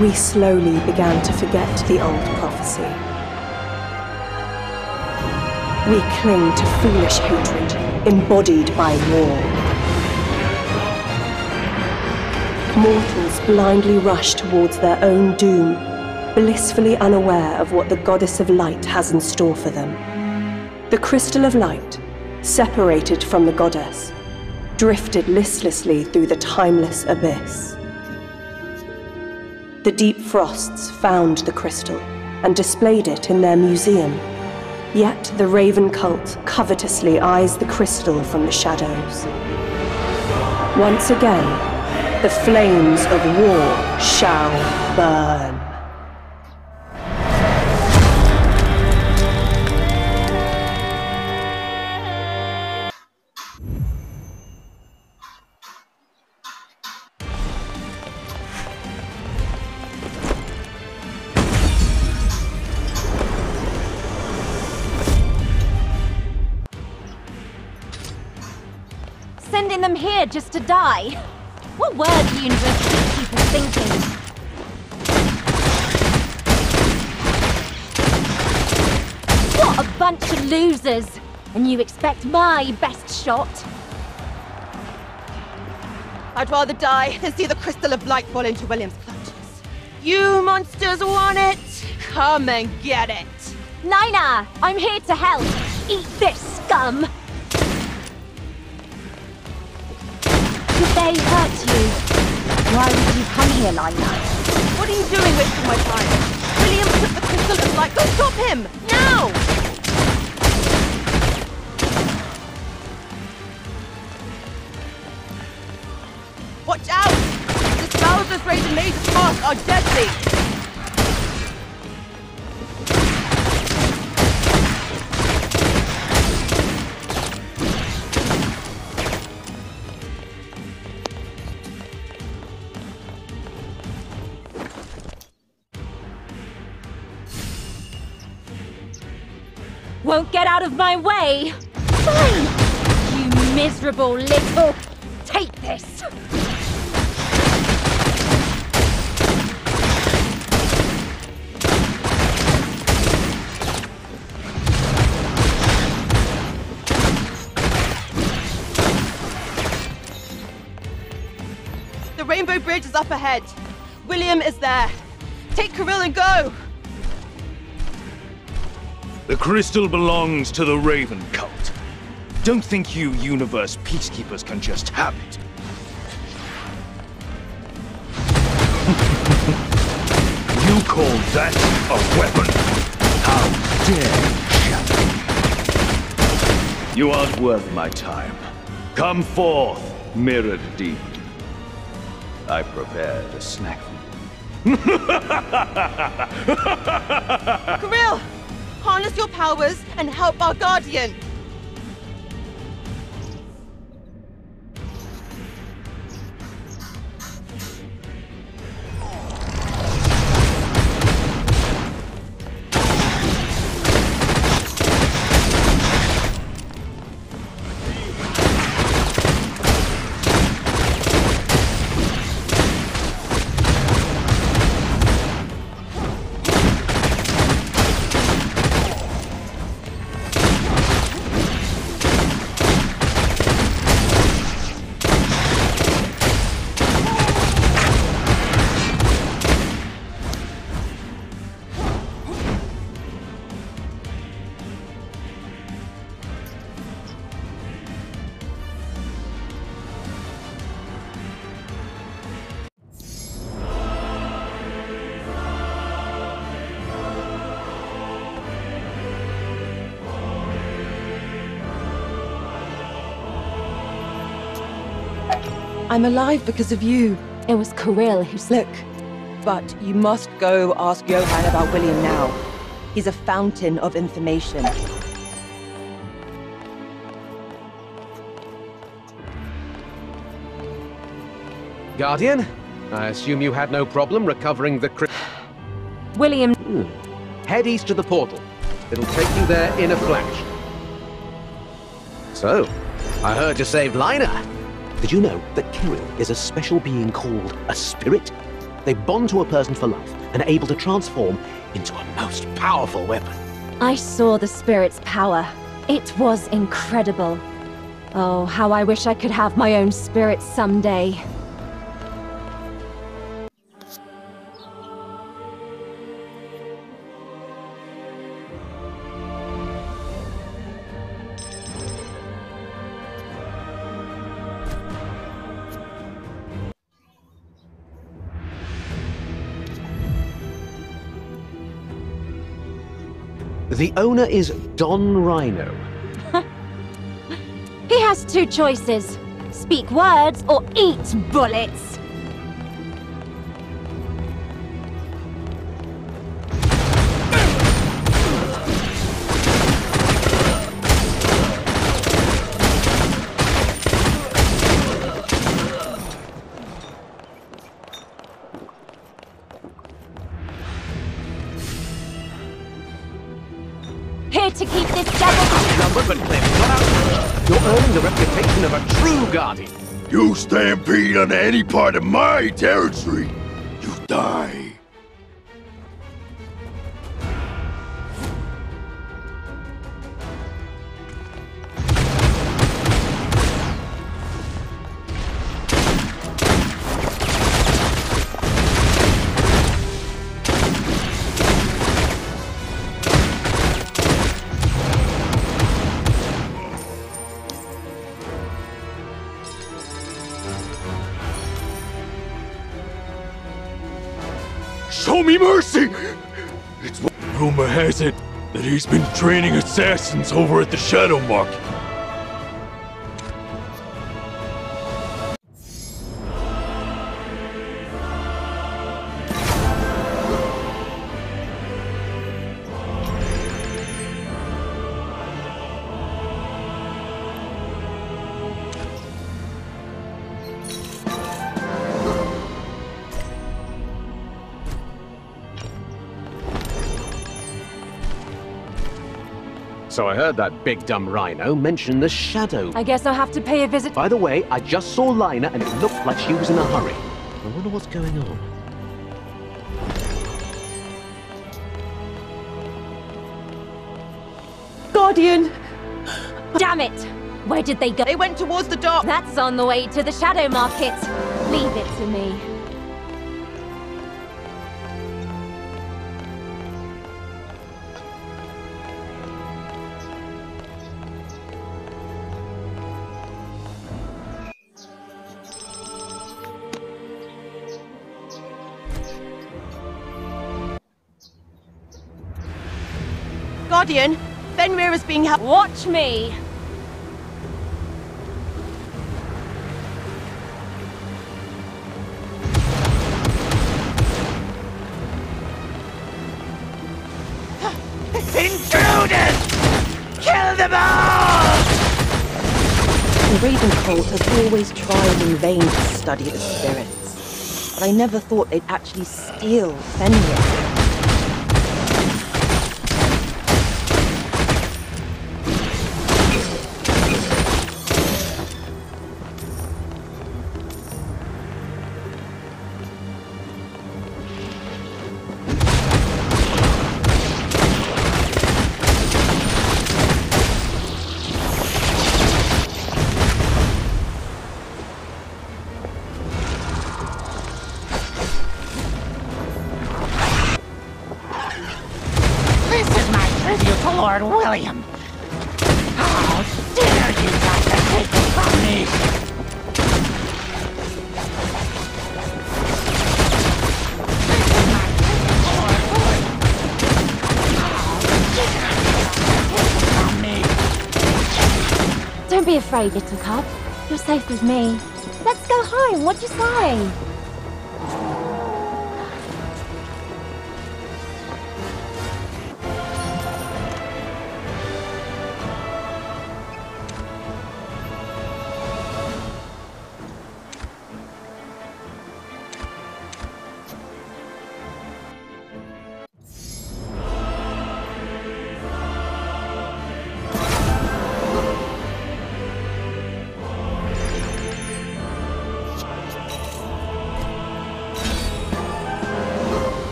we slowly began to forget the old prophecy. We cling to foolish hatred, embodied by war. Mortals blindly rush towards their own doom, blissfully unaware of what the Goddess of Light has in store for them. The Crystal of Light, separated from the Goddess, drifted listlessly through the timeless abyss. The deep frosts found the crystal and displayed it in their museum. Yet the Raven cult covetously eyes the crystal from the shadows. Once again, the flames of war shall burn. Them here just to die? What were the university people thinking? What a bunch of losers! And you expect my best shot? I'd rather die than see the Crystal of Light fall into William's clutches. You monsters want it? Come and get it! Nina, I'm here to help. Eat this, scum! They hurt you? Why did you come here, Lina? What are you doing with my? Won't get out of my way! Fine! You miserable little... Take this! The Rainbow Bridge is up ahead. William is there. Take Kirill and go! The crystal belongs to the Raven cult. Don't think you universe peacekeepers can just have it. you call that a weapon? How dare you, You aren't worth my time. Come forth, mirrored demon. I prepared a snack for you. Harness your powers and help our guardian! I'm alive because of you. It was Kirill who Look, but you must go ask Johan about William now. He's a fountain of information. Guardian, I assume you had no problem recovering the cri- William... Hmm. Head east to the portal. It'll take you there in a flash. So, I heard you saved Lina. Did you know that Kirill is a special being called a spirit? They bond to a person for life and are able to transform into a most powerful weapon. I saw the spirit's power. It was incredible. Oh, how I wish I could have my own spirit someday. The owner is Don Rhino. He has two choices. Speak words or eat bullets. True guardian. You stampede on any part of my territory, you die. Show me mercy! It's rumor has it that he's been training assassins over at the Shadow Market. So I heard that big dumb rhino mention the shadow. I guess I'll have to pay a visit... By the way, I just saw Lina and it looked like she was in a hurry. I wonder what's going on. Guardian! Damn it! Where did they go? They went towards the dock! That's on the way to the Shadow Market. Leave it to me. Guardian, Fenrir is being held. Watch me! Intruders! Kill them all! The Raven cult has always tried in vain to study the spirits. But I never thought they'd actually steal Fenrir. Don't be afraid, little cub. You're safe with me. Let's go home. What do you say?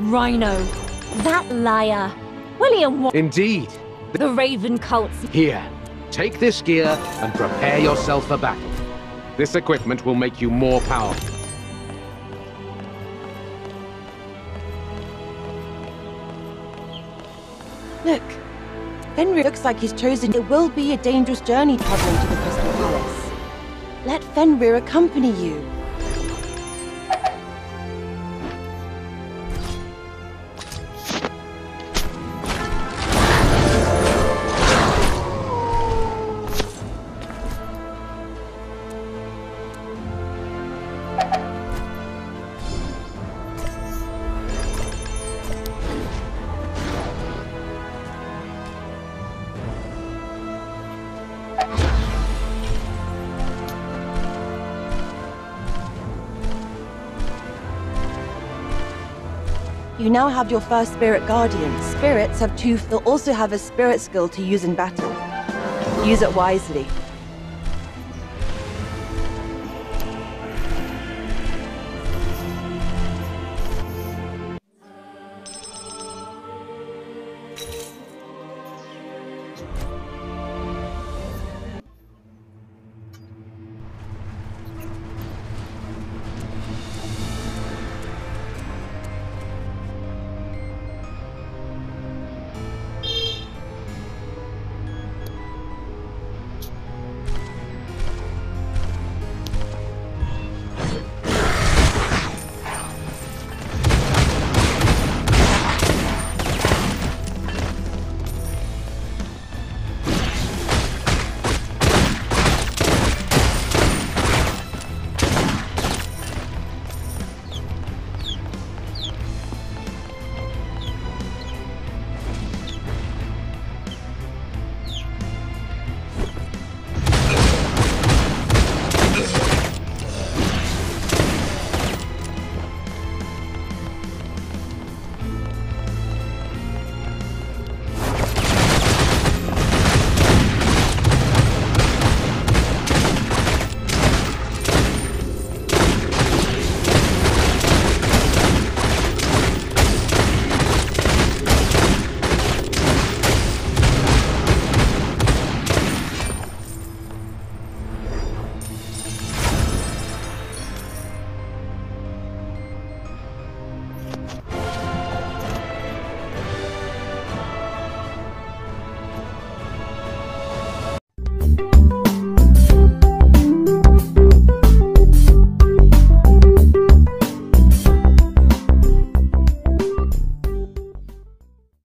Rhino. That liar. William wa- Indeed. the Raven cult's Here, take this gear and prepare yourself for battle. This equipment will make you more powerful. Look, Fenrir looks like he's chosen. It will be a dangerous journey traveling to the Crystal Palace. Let Fenrir accompany you. You now have your first spirit guardian. Spirits have two. they'll also have a spirit skill to use in battle. Use it wisely.